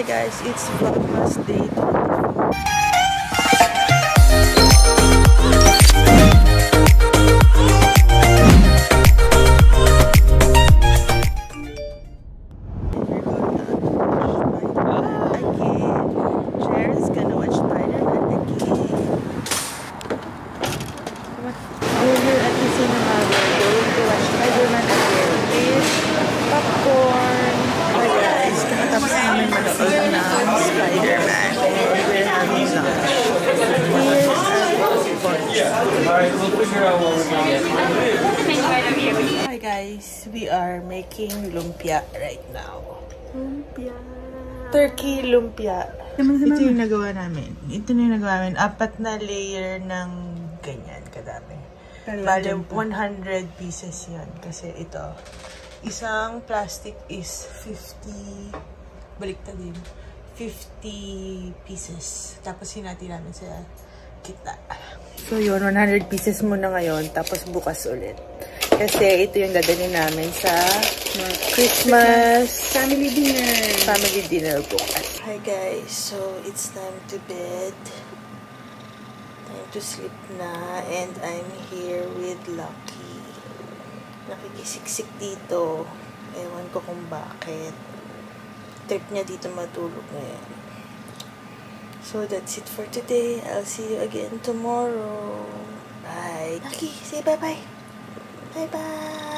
Hi guys, it's Vlogmas Day 24. We're Alright, we'll figure out what we're gonna get. Hi guys, we are making lumpia right now. Lumpia. Turkey lumpia. Ito yung nagawa namin. Ito na yung nagawa namin. Apat na layer ng ganyan kadami. Bale, 100 pieces yan. Kasi ito, isang plastic is 50, baliktad din, 50 pieces. Tapos hinati namin sa kita. So yun, 100 pieces muna ngayon, tapos bukas ulit. Kasi ito yung dadali namin sa Christmas Family dinner. family dinner bukas. Hi guys, so it's time to bed. Time to sleep na and I'm here with Lucky. Nakikisiksik dito. Ewan ko kung bakit. Trip niya dito matulog ngayon. So that's it for today. I'll see you again tomorrow. Bye. Lucky, say bye-bye. Bye-bye.